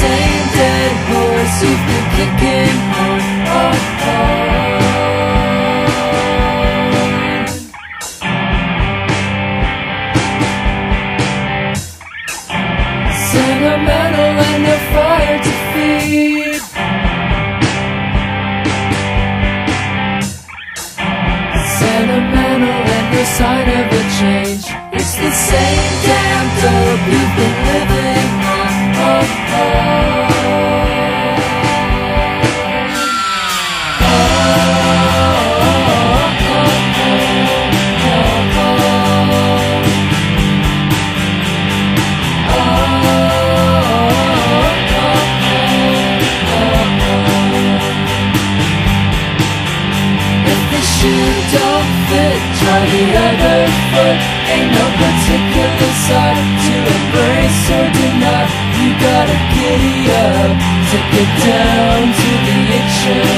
same dead horse you've been kicking on oh, oh. Sentimental and a fire to feed Sentimental and the sign of a change It's the same dead. try the other foot. Ain't no particular side to embrace or deny. You gotta giddy up to get down to the itching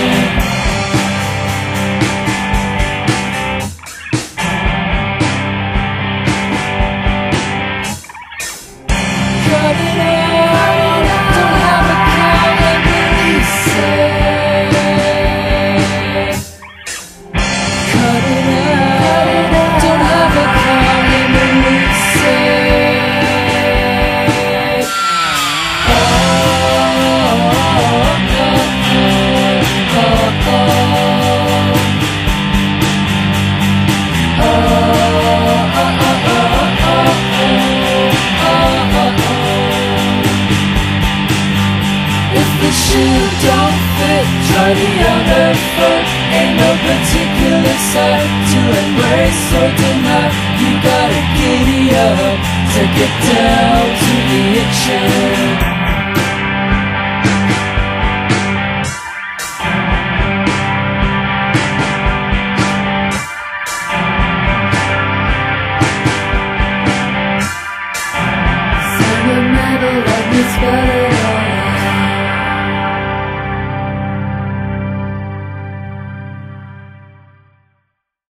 shoe don't fit Try the other foot Ain't no particular side To embrace or deny You gotta giddy up Take it down to the action But